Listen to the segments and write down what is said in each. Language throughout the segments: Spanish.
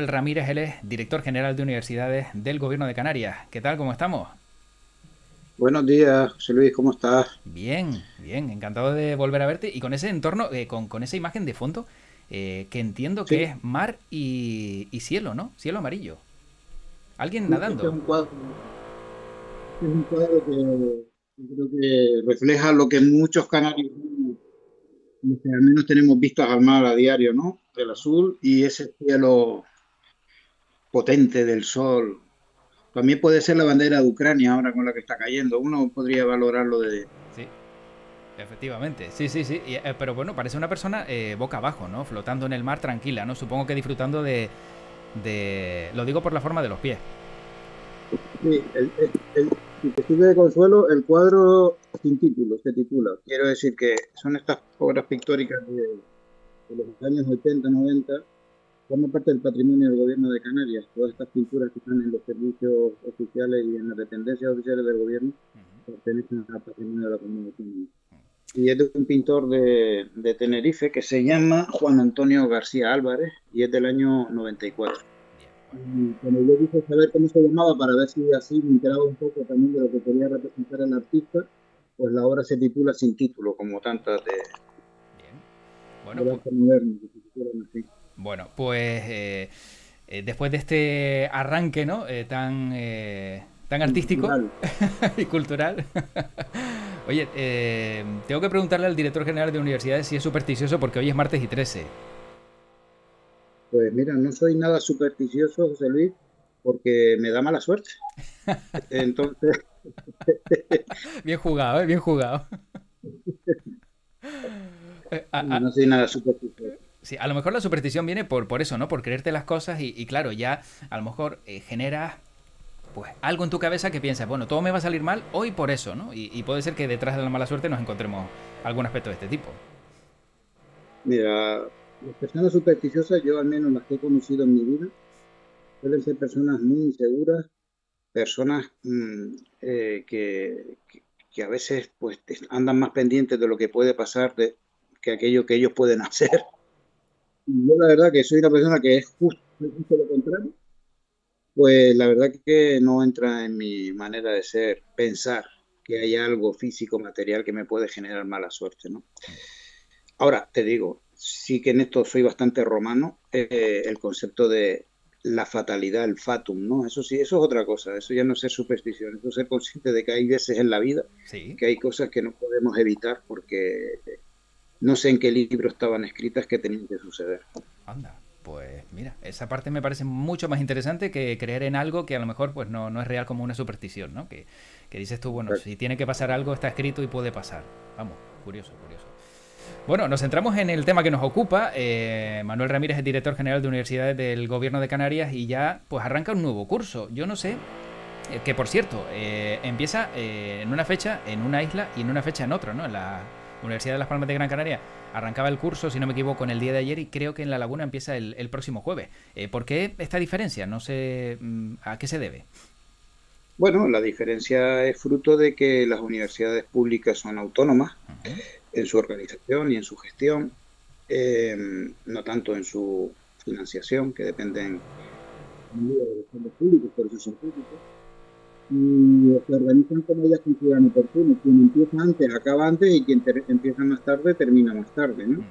Manuel Ramírez, él es director general de universidades del Gobierno de Canarias. ¿Qué tal? ¿Cómo estamos? Buenos días, José Luis, ¿cómo estás? Bien, bien, encantado de volver a verte y con ese entorno, eh, con, esa imagen de fondo, eh, que entiendo que es mar y, cielo, ¿no? Cielo amarillo. ¿Alguien nadando? es un cuadro, es un cuadro que creo que refleja lo que muchos canarios al menos tenemos vistas al mar a diario, ¿no? Del azul y ese cielo potente del sol. También puede ser la bandera de Ucrania ahora con la que está cayendo. Uno podría valorarlo de... Sí, efectivamente. Sí, sí, sí. Eh, pero bueno, parece una persona eh, boca abajo, ¿no? Flotando en el mar tranquila, ¿no? Supongo que disfrutando de... de... Lo digo por la forma de los pies. Sí, el, si te sirve de consuelo, el cuadro sin título se titula. Quiero decir que son estas obras pictóricas de, los años 80, 90, forman parte del patrimonio del gobierno de Canarias. Todas estas pinturas que están en los servicios oficiales y en las dependencias oficiales del gobierno pertenecen al patrimonio de la comunidad. Y es de un pintor de, de Tenerife que se llama Juan Antonio García Álvarez y es del año 94. Y cuando yo quise saber cómo se llamaba para ver si así me enteraba un poco también de lo que quería representar el artista, pues la obra se titula Sin título, como tantas de, Bueno, pues, bueno, pues eh, eh, después de este arranque ¿no? Eh, tan, tan artístico y cultural, oye, tengo que preguntarle al director general de universidades si es supersticioso porque hoy es martes y 13. Pues mira, no soy nada supersticioso, José Luis, porque me da mala suerte. Entonces. bien jugado, ¿eh? bien jugado. Eh, no soy nada supersticioso. Sí, a lo mejor la superstición viene por, por eso, ¿no? Por creerte las cosas y, claro, ya a lo mejor eh, generas pues algo en tu cabeza que piensas, bueno, todo me va a salir mal hoy por eso, ¿no? Y, puede ser que detrás de la mala suerte nos encontremos algún aspecto de este tipo. Mira, las personas supersticiosas, yo al menos las que he conocido en mi vida, suelen ser personas muy inseguras, personas mm, eh, que, que, a veces pues andan más pendientes de lo que puede pasar de, que aquello que ellos pueden hacer. Yo la verdad que soy una persona que es justo, justo lo contrario, pues la verdad que no entra en mi manera de ser pensar que hay algo físico, material que me puede generar mala suerte, ¿no? Ahora, te digo, sí que en esto soy bastante romano, eh, el concepto de la fatalidad, el fatum, ¿no? Eso sí, eso es otra cosa, eso ya no es ser superstición, eso es ser consciente de que hay veces en la vida que hay cosas que no podemos evitar porque no sé en qué libro estaban escritas que tenían que suceder. Anda, pues mira, esa parte me parece mucho más interesante que creer en algo que a lo mejor pues no, no es real como una superstición, ¿no? Que, que dices tú, bueno, si tiene que pasar algo está escrito y puede pasar. Vamos, curioso, curioso. Bueno, nos centramos en el tema que nos ocupa. Eh, Manuel Ramírez es director general de universidades del Gobierno de Canarias y ya pues arranca un nuevo curso. Yo no sé, eh, que por cierto, eh, empieza en una fecha en una isla y en una fecha en otra, ¿no? En la Universidad de Las Palmas de Gran Canaria arrancaba el curso, si no me equivoco, en el día de ayer y creo que en La Laguna empieza el, el próximo jueves. ¿Por qué esta diferencia? No sé mm, a qué se debe. Bueno, la diferencia es fruto de que las universidades públicas son autónomas en su organización y en su gestión, eh, no tanto en su financiación, que dependen de los fondos públicos, por eso son públicos, y se organizan como ellas consideran oportuno. Quien empieza antes acaba antes y quien empieza más tarde termina más tarde. ¿no?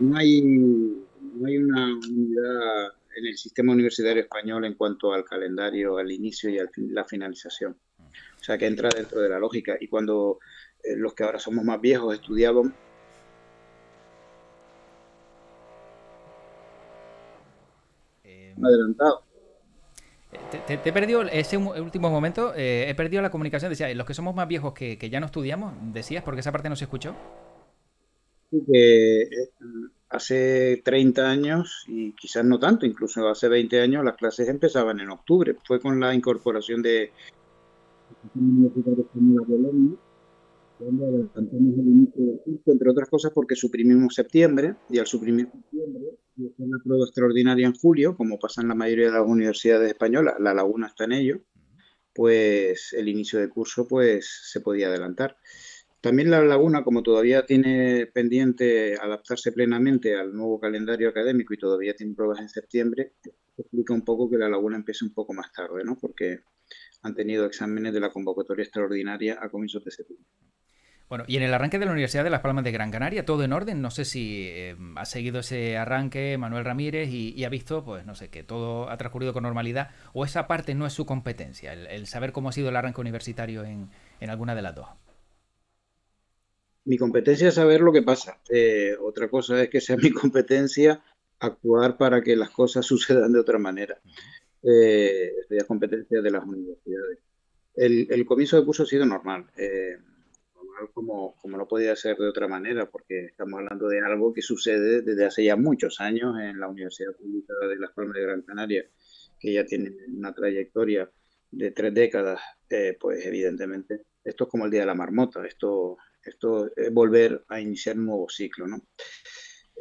No, hay, no hay una unidad en el sistema universitario español en cuanto al calendario, al inicio y a la finalización. O sea, que entra dentro de la lógica. Y cuando eh, los que ahora somos más viejos estudiaban eh, adelantado. Te, he perdido ese último momento, eh, he perdido la comunicación. Decía, los que somos más viejos que, ya no estudiamos, decías, porque esa parte no se escuchó. Que hace 30 años, y quizás no tanto, incluso hace 20 años, las clases empezaban en octubre. Fue con la incorporación de entre otras cosas porque suprimimos septiembre y al suprimir septiembre y hacer la prueba extraordinaria en julio, como pasa en la mayoría de las universidades españolas, la laguna está en ello, pues el inicio de curso pues se podía adelantar. También la laguna, como todavía tiene pendiente adaptarse plenamente al nuevo calendario académico y todavía tiene pruebas en septiembre, explica un poco que la laguna empiece un poco más tarde, ¿no? Porque han tenido exámenes de la convocatoria extraordinaria a comienzos de septiembre. Bueno, y en el arranque de la Universidad de Las Palmas de Gran Canaria, todo en orden. No sé si eh, ha seguido ese arranque Manuel Ramírez y, ha visto, pues no sé, que todo ha transcurrido con normalidad, o esa parte no es su competencia, el, saber cómo ha sido el arranque universitario en, alguna de las dos. Mi competencia es saber lo que pasa. Eh, otra cosa es que sea mi competencia actuar para que las cosas sucedan de otra manera. Eh, es competencia de las universidades. El, el, comienzo de curso ha sido normal. Eh, como, como no podía ser de otra manera, porque estamos hablando de algo que sucede desde hace ya muchos años en la Universidad Pública de Las Palmas de Gran Canaria, que ya tiene una trayectoria de tres décadas, eh, pues evidentemente esto es como el Día de la Marmota, esto, esto es volver a iniciar un nuevo ciclo, ¿no?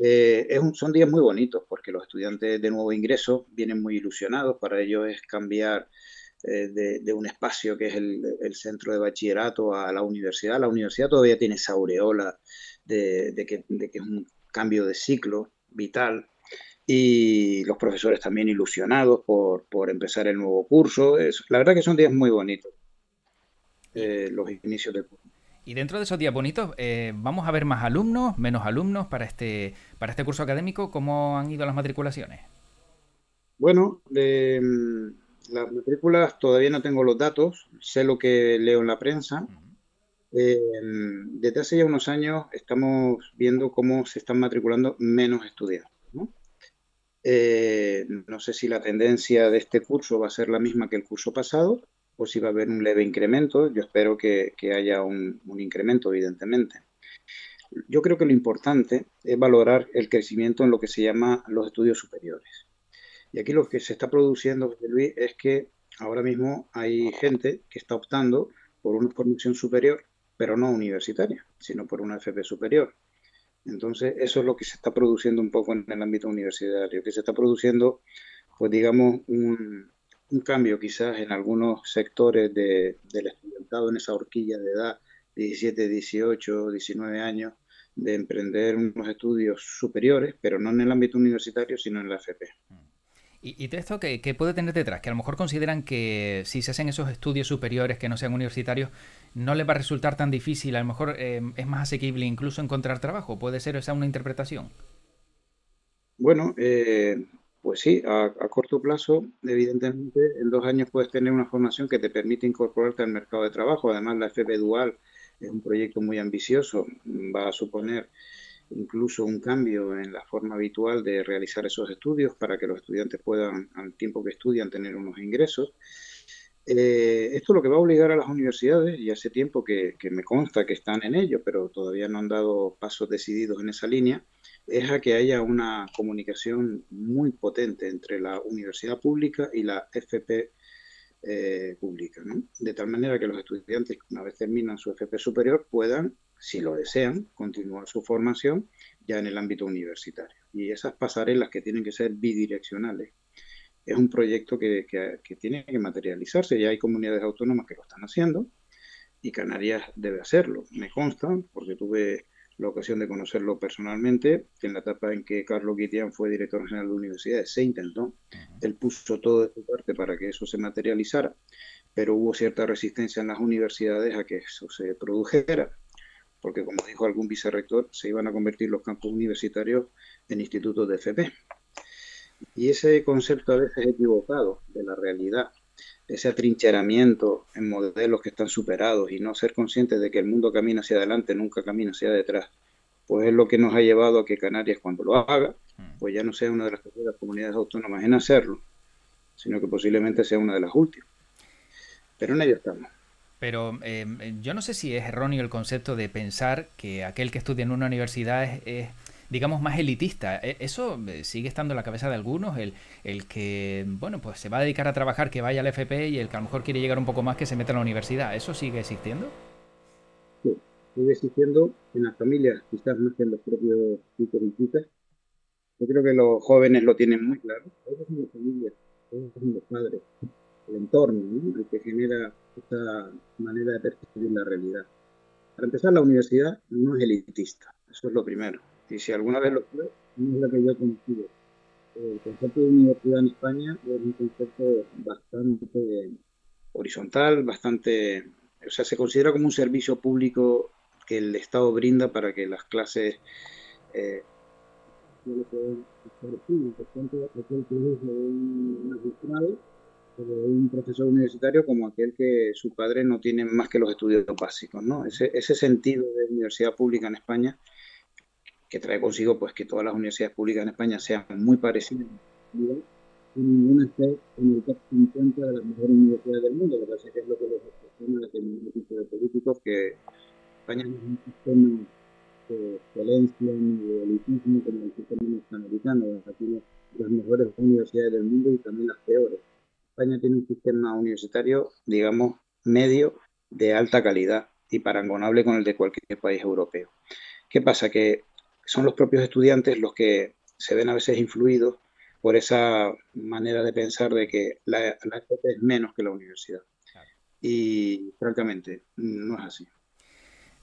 Eh, es un, son días muy bonitos porque los estudiantes de nuevo ingreso vienen muy ilusionados, para ellos es cambiar eh, de, un espacio que es el, centro de bachillerato a la universidad. La universidad todavía tiene esa aureola de, que, es un cambio de ciclo vital y los profesores también ilusionados por, empezar el nuevo curso. Es, la verdad que son días muy bonitos, eh, los inicios del curso. Y dentro de esos días bonitos, eh, ¿vamos a ver más alumnos, menos alumnos para este, para este curso académico? ¿Cómo han ido las matriculaciones? Bueno, las matrículas todavía no tengo los datos, sé lo que leo en la prensa. Eh, desde hace ya unos años estamos viendo cómo se están matriculando menos estudiantes. ¿no? Eh, sé si la tendencia de este curso va a ser la misma que el curso pasado o si va a haber un leve incremento. Yo espero que, haya un, un, incremento, evidentemente. Yo creo que lo importante es valorar el crecimiento en lo que se llama los estudios superiores. Y aquí lo que se está produciendo, Luis, es que ahora mismo hay gente que está optando por una formación superior, pero no universitaria, sino por una FP superior. Entonces, eso es lo que se está produciendo un poco en el ámbito universitario, que se está produciendo, pues digamos, un, cambio quizás en algunos sectores del estudiantado en esa horquilla de edad, 17, 18, 19 años, de emprender unos estudios superiores, pero no en el ámbito universitario, sino en la FP. ¿Y, y esto qué, puede tener detrás? Que a lo mejor consideran que si se hacen esos estudios superiores que no sean universitarios, no les va a resultar tan difícil, a lo mejor eh, es más asequible incluso encontrar trabajo. ¿Puede ser esa una interpretación? Bueno, eh, pues sí, a, corto plazo, evidentemente, en dos años puedes tener una formación que te permite incorporarte al mercado de trabajo. Además, la FP Dual es un proyecto muy ambicioso, va a suponer incluso un cambio en la forma habitual de realizar esos estudios para que los estudiantes puedan, al tiempo que estudian, tener unos ingresos. Eh, esto lo que va a obligar a las universidades, y hace tiempo que, me consta que están en ello, pero todavía no han dado pasos decididos en esa línea, es a que haya una comunicación muy potente entre la universidad pública y la FP eh, pública, de tal manera que los estudiantes, una vez terminan su FP superior, puedan si lo desean, continuar su formación ya en el ámbito universitario. Y esas pasarelas que tienen que ser bidireccionales es un proyecto que, tiene que materializarse. Ya hay comunidades autónomas que lo están haciendo y Canarias debe hacerlo. Me consta, porque tuve la ocasión de conocerlo personalmente, que en la etapa en que Carlos Guitián fue director general de universidades se intentó, él puso todo de su parte para que eso se materializara, pero hubo cierta resistencia en las universidades a que eso se produjera porque como dijo algún vicerrector, se iban a convertir los campos universitarios en institutos de FP. Y ese concepto a veces equivocado de la realidad, ese atrincheramiento en modelos que están superados y no ser conscientes de que el mundo camina hacia adelante, nunca camina hacia detrás, pues es lo que nos ha llevado a que Canarias cuando lo haga, mm. pues ya no sea una de las primeras comunidades autónomas en hacerlo, sino que posiblemente sea una de las últimas. Pero en ello estamos. Pero em, yo no sé si es erróneo el concepto de pensar que aquel que estudia en una universidad es, digamos, más elitista. E, eso eh, sigue estando en la cabeza de algunos, el, el, que, bueno, pues se va a dedicar a trabajar, que vaya al FP y el que a lo mejor quiere llegar un poco más, que se meta a la universidad. ¿Eso sigue existiendo? Sí, sigue existiendo en las familias, quizás más que en los propios y chicas. Yo creo que los jóvenes lo tienen muy claro. Todos son las familias, todos son los padres el entorno, el que genera esta manera de percibir la realidad. Para empezar, la universidad no es elitista, eso es lo primero. Y si alguna vez lo fue, no es lo que yo consigo. el concepto de universidad en España es un concepto bastante horizontal, bastante, o sea, se considera como un servicio público que el Estado brinda para que las clases eh, un profesor universitario como aquel que su padre no tiene más que los estudios básicos, ¿no? Ese, ese sentido de universidad pública en España que trae consigo pues que todas las universidades públicas en España sean muy parecidas sin ninguna esté en el top 50 de las mejores universidades del mundo, lo que pasa es lo que los expresiona de ningún tipo de políticos que España no es un sistema de excelencia ni de elitismo como el sistema norteamericano, tiene las mejores universidades del mundo y también las peores. España tiene un sistema universitario, digamos, medio de alta calidad y parangonable con el de cualquier país europeo. ¿Qué pasa? Que son los propios estudiantes los que se ven a veces influidos por esa manera de pensar de que la, la es menos que la universidad. Y francamente, no es así.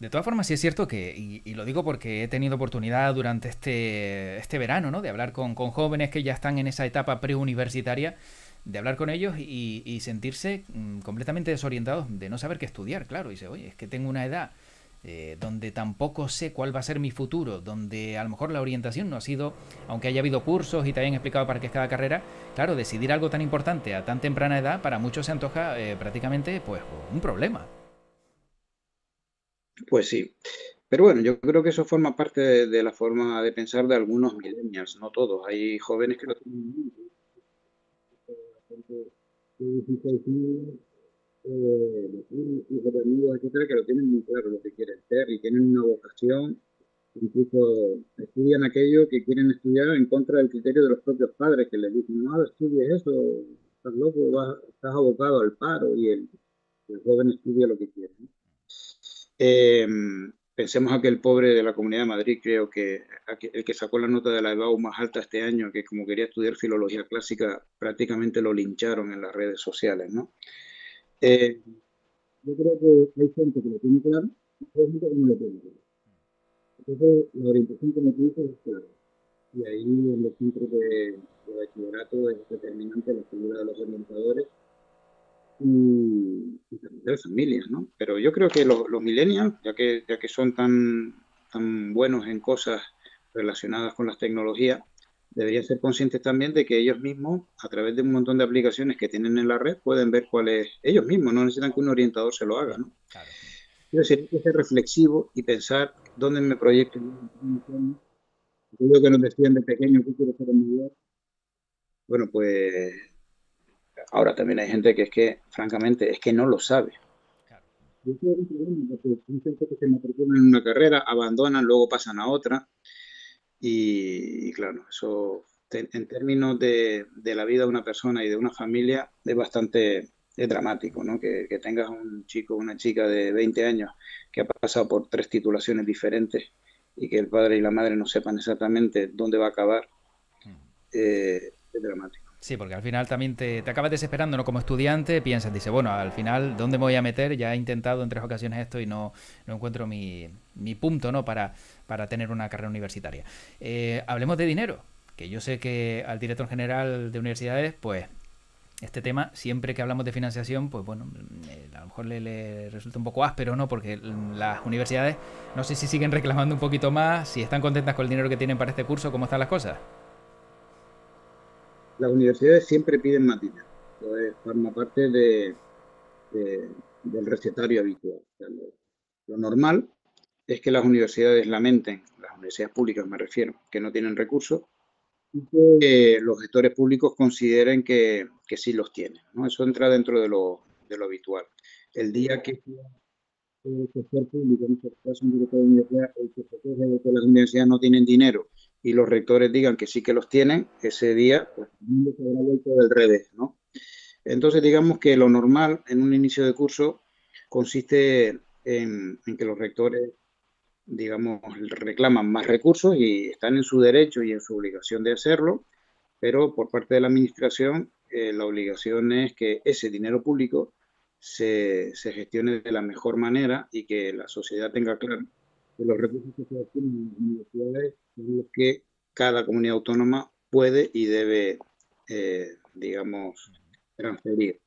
De todas formas, sí es cierto que, y, lo digo porque he tenido oportunidad durante este, este verano, ¿no? De hablar con, jóvenes que ya están en esa etapa preuniversitaria, de hablar con ellos y, sentirse mm, completamente desorientados, de no saber qué estudiar, claro. Y dice, oye, es que tengo una edad eh, donde tampoco sé cuál va a ser mi futuro, donde a lo mejor la orientación no ha sido, aunque haya habido cursos y te hayan explicado para qué es cada carrera, claro, decidir algo tan importante a tan temprana edad para muchos se antoja eh, prácticamente pues un problema. Pues sí, pero bueno, yo creo que eso forma parte de, la forma de pensar de algunos millennials, no todos. Hay jóvenes que lo tienen eh, hijos de amigos, etcétera, que lo tienen muy claro lo que quieren ser y tienen una vocación, incluso estudian aquello que quieren estudiar en contra del criterio de los propios padres que les dicen, no, estudies eso, estás loco, estás abocado al paro y el, joven estudia lo que quiere. Eh, pensemos a que el pobre de la Comunidad de Madrid, creo que el que sacó la nota de la EBAU más alta este año, que como quería estudiar filología clásica, prácticamente lo lincharon en las redes sociales, ¿no? Eh, yo creo que hay gente que lo tiene claro y hay gente que no lo tiene claro. Entonces, la orientación que me dices es clara. Y ahí en los centros de, bachillerato es determinante la figura de los orientadores y, de las familias, ¿no? Pero yo creo que los, los millennials, ya que, ya que son tan, tan buenos en cosas relacionadas con las tecnologías, deberían ser conscientes también de que ellos mismos, a través de un montón de aplicaciones que tienen en la red, pueden ver cuál es ellos mismos, no necesitan que un orientador se lo haga, ¿no? Claro. Quiero decir, hay que ser reflexivo y pensar dónde me proyecto. Yo que nos decían de pequeño que quiero ser mayor. Bueno, pues ahora también hay gente que es que, francamente, es que no lo sabe. Claro. Yo creo que porque que se matriculan en una carrera, abandonan, luego pasan a otra y, claro, eso en términos de, de, la vida de una persona y de una familia es bastante dramático, ¿no? Que, que, tengas un chico o una chica de 20 años que ha pasado por tres titulaciones diferentes y que el padre y la madre no sepan exactamente dónde va a acabar, mm. eh, es dramático. Sí, porque al final también te, te, acabas desesperando, ¿no? Como estudiante piensas, dice, bueno, al final, ¿dónde me voy a meter? Ya he intentado en tres ocasiones esto y no, no encuentro mi, mi punto, ¿no? Para, para tener una carrera universitaria. Eh, hablemos de dinero, que yo sé que al director general de universidades, pues este tema, siempre que hablamos de financiación, pues bueno, eh, a lo mejor le, le, resulta un poco áspero, ¿no? Porque las universidades, no sé si siguen reclamando un poquito más, si están contentas con el dinero que tienen para este curso, ¿cómo están las cosas? Las universidades siempre piden más dinero. forma parte de, del recetario habitual. lo, normal es que las universidades lamenten, las universidades públicas me refiero, que no tienen recursos que los gestores públicos consideren que, que sí los tienen. ¿no? Eso entra dentro de lo, de lo habitual. El día que el sector público, en este caso un director de universidad, el que de que las universidades no tienen dinero y los rectores digan que sí que los tienen, ese día pues, se habrá vuelto del revés, ¿no? Entonces, digamos que lo normal en un inicio de curso consiste en, que los rectores, digamos, reclaman más recursos y están en su derecho y en su obligación de hacerlo, pero por parte de la administración eh, la obligación es que ese dinero público se, se, gestione de la mejor manera y que la sociedad tenga claro los recursos que se las universidades son los que cada comunidad autónoma puede y debe, eh, digamos, transferir.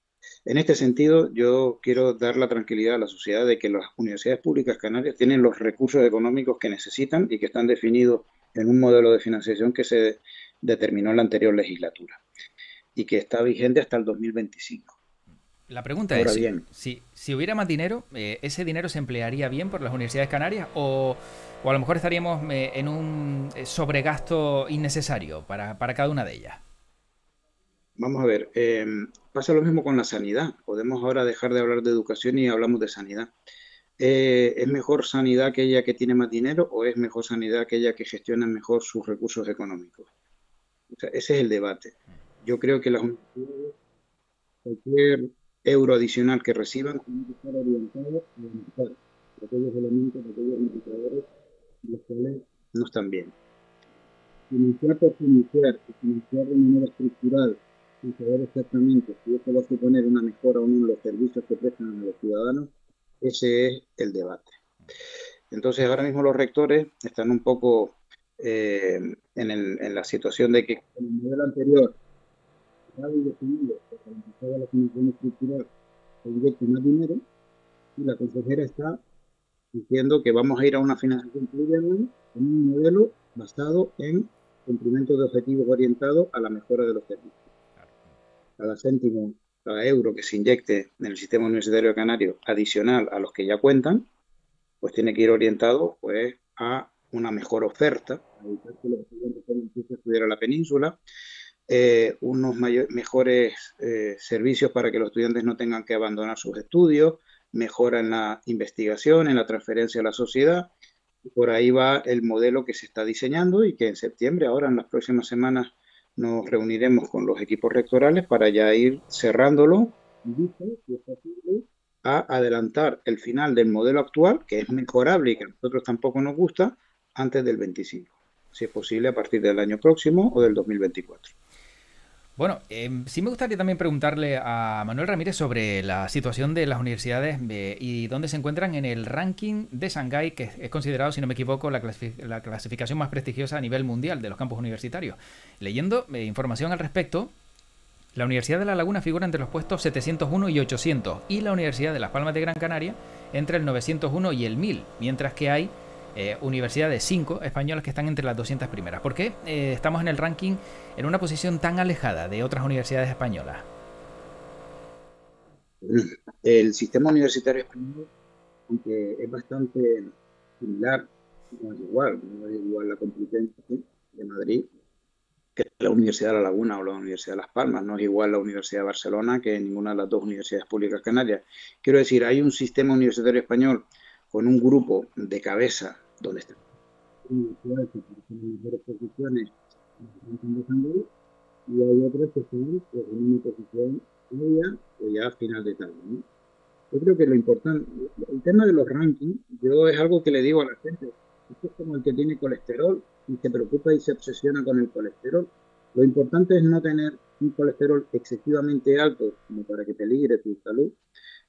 En este sentido, yo quiero dar la tranquilidad a la sociedad de que las universidades públicas canarias tienen los recursos económicos que necesitan y que están definidos en un modelo de financiación que se determinó en la anterior legislatura y que está vigente hasta el 2025. La pregunta es, si, si, hubiera más dinero, eh, ¿ese dinero se emplearía bien por las universidades canarias o, a lo mejor estaríamos eh, en un eh, sobregasto innecesario para, cada una de ellas? Vamos a ver, em, pasa lo mismo con la sanidad. Podemos ahora dejar de hablar de educación y hablamos de sanidad. ¿Es mejor sanidad aquella que tiene más dinero o es mejor sanidad aquella que gestiona mejor sus recursos económicos? ese es el debate. Yo creo que las universidades, cualquier euro adicional que reciban tiene que estar orientado a aumentar aquellos elementos, aquellos indicadores los cuales no están bien. Financiar por financiar y financiar de manera estructural sin saber exactamente si esto va a suponer una mejora o no en los servicios que prestan a los ciudadanos, ese es el debate. Entonces ahora mismo los rectores están un poco eh, en, el, en, la situación de que en el anterior y definido que garantizaba la estructural más dinero y la consejera está diciendo que vamos a ir a una financiación plurianual con un modelo basado en cumplimiento de objetivos orientados a la mejora de los servicios. Cada céntimo, cada euro que se inyecte en el sistema universitario canario adicional a los que ya cuentan, pues tiene que ir orientado pues, a una mejor oferta, a evitar que los estudiantes puedan estudiar a la península, eh, unos mejores eh, servicios para que los estudiantes no tengan que abandonar sus estudios, mejora en la investigación, en la transferencia a la sociedad. Por ahí va el modelo que se está diseñando y que en septiembre, ahora en las próximas semanas, nos reuniremos con los equipos rectorales para ya ir cerrándolo a adelantar el final del modelo actual, que es mejorable y que a nosotros tampoco nos gusta, antes del 25, si es posible a partir del año próximo o del 2024. Bueno, em, sí me gustaría también preguntarle a Manuel Ramírez sobre la situación de las universidades eh, y dónde se encuentran en el ranking de Shanghái, que es considerado, si no me equivoco, la, clasificación más prestigiosa a nivel mundial de los campus universitarios. Leyendo eh, información al respecto, la Universidad de La Laguna figura entre los puestos 701 y 800 y la Universidad de Las Palmas de Gran Canaria entre el 901 y el 1000, mientras que hay eh, universidades, 5 españolas que están entre las 200 primeras. ¿Por qué eh, estamos en el ranking en una posición tan alejada de otras universidades españolas? El sistema universitario español, aunque es bastante similar, no es igual, no es igual la Complutense de Madrid que la Universidad de La Laguna o la Universidad de Las Palmas, no es igual la Universidad de Barcelona que ninguna de las dos universidades públicas canarias. Quiero decir, hay un sistema universitario español con un grupo de cabeza donde están y hay otras que están pues, en una posición media o ya final de tabla. ¿no? Yo creo que lo importante, el tema de los rankings, yo es algo que le digo a la gente, esto es como el que tiene colesterol y se preocupa y se obsesiona con el colesterol. Lo importante es no tener un colesterol excesivamente alto como para que peligre tu salud,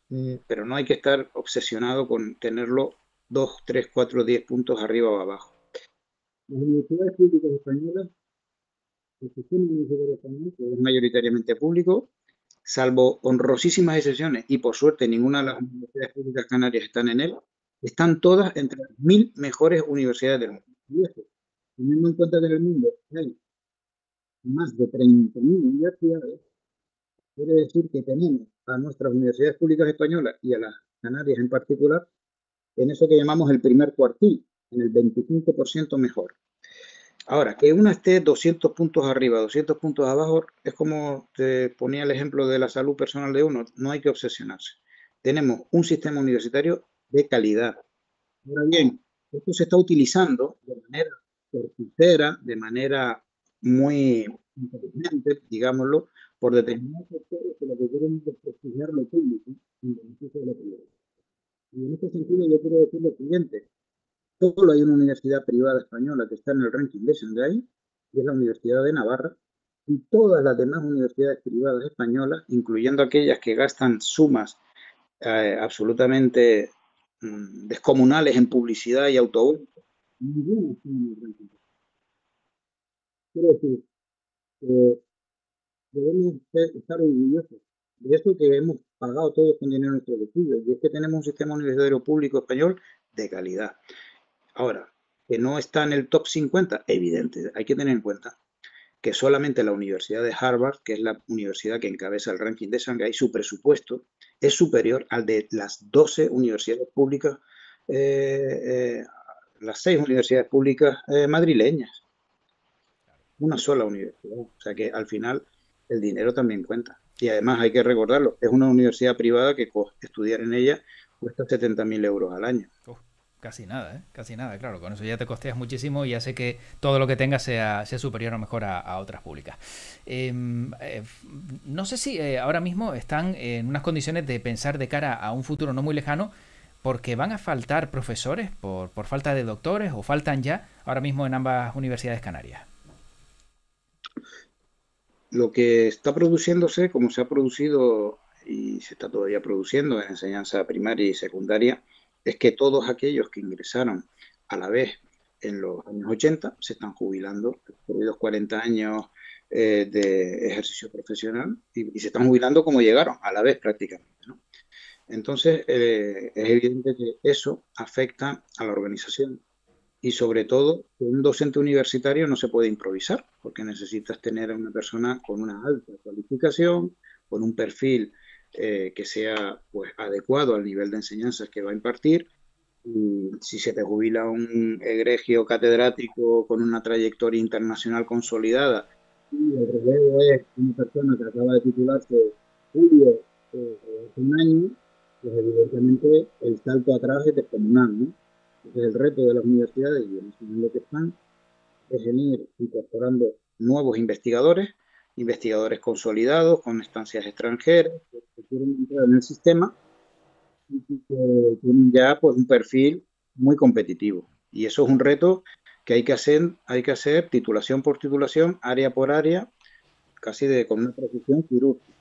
mm, pero no hay que estar obsesionado con tenerlo 2, 3, 4, 10 puntos arriba o abajo. Las universidades públicas españolas, el sistema universitario español, es mayoritariamente público, salvo honrosísimas excepciones, y por suerte ninguna de las universidades públicas canarias están en él, están todas entre las mil mejores universidades del mundo. Teniendo en cuenta que en el mundo hay más de 30.000 universidades, quiere decir que tenemos a nuestras universidades públicas españolas y a las canarias en particular en eso que llamamos el primer cuartil, en el 25% mejor. Ahora, que una esté 200 puntos arriba, 200 puntos abajo, es como te ponía el ejemplo de la salud personal de uno, no hay que obsesionarse. Tenemos un sistema universitario de calidad. Ahora bien, esto se está utilizando de manera torticera, de manera muy inteligente, digámoslo, por determinados sectores que lo que quieren es desprestigiar lo público en beneficio de la privada. Y en este sentido yo quiero decir lo siguiente. Solo hay una universidad privada española que está en el ranking de Shanghái, y es la Universidad de Navarra, y todas las demás universidades privadas españolas, incluyendo aquellas que gastan sumas eh, absolutamente mm, descomunales en publicidad y autobús, ninguna está en el ranking. Quiero decir, debemos estar orgullosos de esto que hemos pagado todos con dinero nuestro estudios, y es que tenemos un sistema universitario público español de calidad. Ahora, que no está en el top 50, evidente, hay que tener en cuenta que solamente la Universidad de Harvard, que es la universidad que encabeza el ranking de Shanghái, su presupuesto es superior al de las 12 universidades públicas, eh, eh, las seis universidades públicas eh, madrileñas. Una sola universidad. O sea que al final el dinero también cuenta. Y además hay que recordarlo, es una universidad privada que estudiar en ella cuesta 70.000 euros al año. casi nada, ¿eh? casi nada, claro. Con eso ya te costeas muchísimo y hace que todo lo que tengas sea, sea superior o mejor a, otras públicas. Em, eh, no sé si eh, ahora mismo están en unas condiciones de pensar de cara a un futuro no muy lejano porque van a faltar profesores por, por falta de doctores o faltan ya ahora mismo en ambas universidades canarias lo que está produciéndose, como se ha producido y se está todavía produciendo en enseñanza primaria y secundaria, es que todos aquellos que ingresaron a la vez en los años 80 se están jubilando, los 40 años eh, de ejercicio profesional y, se están jubilando como llegaron, a la vez prácticamente. Entonces, eh, es evidente que eso afecta a la organización y sobre todo un docente universitario no se puede improvisar porque necesitas tener a una persona con una alta cualificación, con un perfil eh, que sea pues adecuado al nivel de enseñanzas que va a impartir. Y si se te jubila un egregio catedrático con una trayectoria internacional consolidada y el relevo es una persona que acaba de titularse julio eh, hace un año, pues evidentemente el salto atrás es descomunal, ¿no? El reto de las universidades y en lo que están es venir incorporando nuevos investigadores, investigadores consolidados con estancias extranjeras que quieren entrar en el sistema y que tienen ya pues, un perfil muy competitivo. Y eso es un reto que hay que hacer, hay que hacer titulación por titulación, área por área, casi de, con una precisión quirúrgica.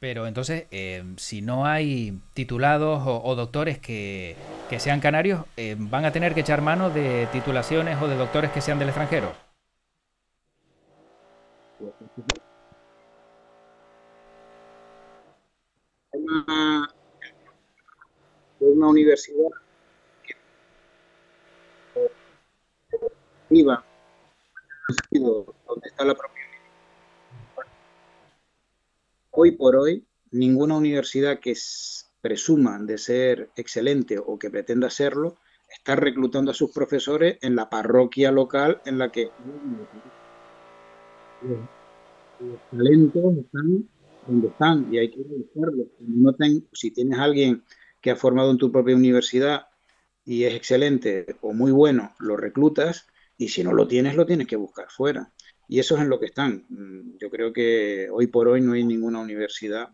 Pero entonces, eh, si no hay titulados o, doctores que, sean canarios, eh, ¿van a tener que echar mano de titulaciones o de doctores que sean del extranjero? Hay una, universidad que iba donde está la propia hoy por hoy, ninguna universidad que presuma de ser excelente o que pretenda serlo está reclutando a sus profesores en la parroquia local en la que los talentos están donde están y hay que buscarlos. No si tienes alguien que ha formado en tu propia universidad y es excelente o muy bueno, lo reclutas y si no lo tienes, lo tienes que buscar fuera. Y eso es en lo que están. Mm, yo creo que hoy por hoy no hay ninguna universidad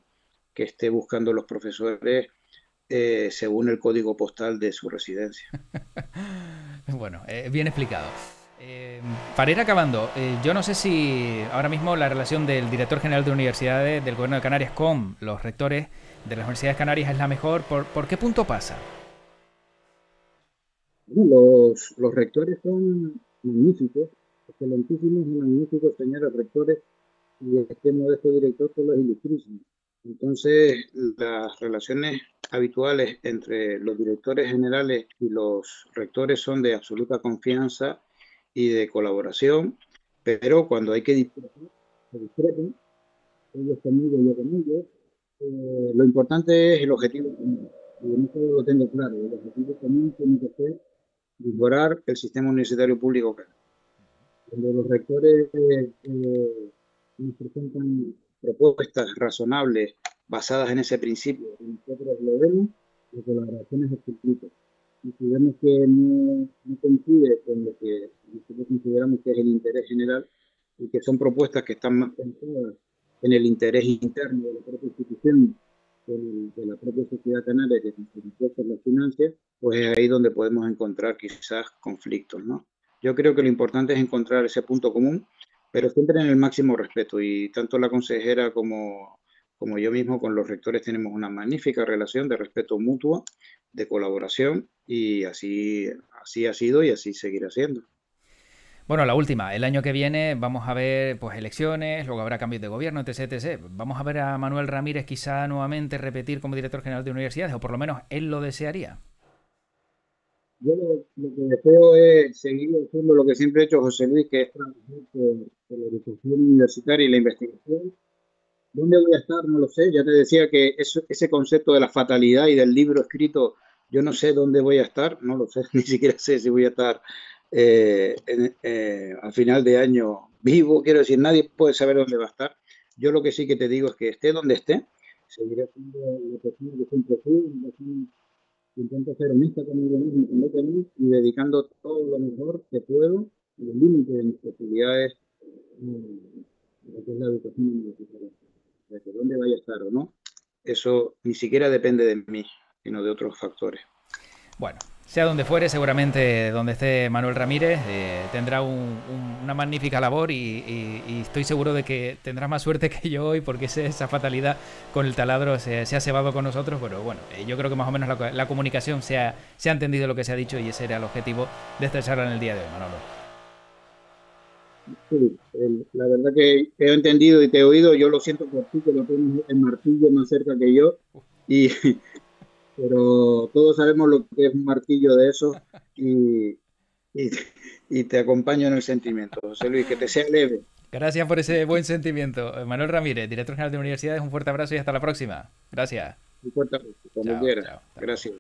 que esté buscando los profesores eh, según el código postal de su residencia. bueno, eh, bien explicado. Eh, para ir acabando, yo no sé si ahora mismo la relación del director general de universidades del gobierno de Canarias con los rectores de las universidades canarias es la mejor. ¿Por, qué punto pasa? los, los rectores son magníficos excelentísimos y magníficos señores rectores y este modesto director son los ilustrísimos. Entonces, las relaciones habituales entre los directores generales y los rectores son de absoluta confianza y de colaboración, pero cuando hay que discretar, se discreten, ellos conmigo, yo con ellos. Eh, lo importante es el objetivo común. Y eso lo tengo claro. El objetivo común tiene que ser mejorar el sistema universitario público cuando los rectores eh, nos presentan propuestas razonables basadas en ese principio, nosotros lo vemos, la colaboración es escrita. Y si vemos que no, coincide con lo que nosotros consideramos que es el interés general y que son propuestas que están más pensadas en el interés interno de la propia institución, de la propia sociedad canaria que las finanzas, pues es ahí donde podemos encontrar quizás conflictos, ¿no? Yo creo que lo importante es encontrar ese punto común, pero siempre en el máximo respeto. Y tanto la consejera como, como yo mismo con los rectores tenemos una magnífica relación de respeto mutuo, de colaboración, y así, así ha sido y así seguirá siendo. Bueno, la última. El año que viene vamos a ver pues elecciones, luego habrá cambios de gobierno, etc, etc. Vamos a ver a Manuel Ramírez quizá nuevamente repetir como director general de universidades, o por lo menos él lo desearía. Yo lo, que deseo es seguir haciendo lo que siempre he hecho José Luis, que es trabajar por, la educación universitaria y la investigación. ¿Dónde voy a estar? No lo sé. Ya te decía que ese concepto de la fatalidad y del libro escrito, yo no sé dónde voy a estar, no lo sé, ni siquiera sé si voy a estar eh, eh, al final de año vivo, quiero decir, nadie puede saber dónde va a estar. Yo lo que sí que te digo es que esté donde esté, seguiré la persona que siempre fui, intento ser honesta conmigo mismo, con lo que y dedicando todo lo mejor que puedo, los límites de mis posibilidades, eh, lo que es la educación universitaria. De que dónde vaya a estar o no, eso ni siquiera depende de mí, sino de otros factores. Bueno, sea donde fuere, seguramente donde esté Manuel Ramírez eh, tendrá una magnífica labor y, estoy seguro de que tendrá más suerte que yo hoy porque esa fatalidad con el taladro se, ha cebado con nosotros, pero bueno, eh, yo creo que más o menos la, comunicación se ha, se ha, entendido lo que se ha dicho y ese era el objetivo de esta charla en el día de hoy, Manolo. Sí, la verdad que he entendido y te he oído, yo lo siento por ti que lo tienes el martillo más cerca que yo y pero todos sabemos lo que es un martillo de eso y, y, te acompaño en el sentimiento. José Luis, que te sea leve. Gracias por ese buen sentimiento. Manuel Ramírez, director general de universidades, un fuerte abrazo y hasta la próxima. Gracias. Un fuerte abrazo, cuando quieras. Gracias.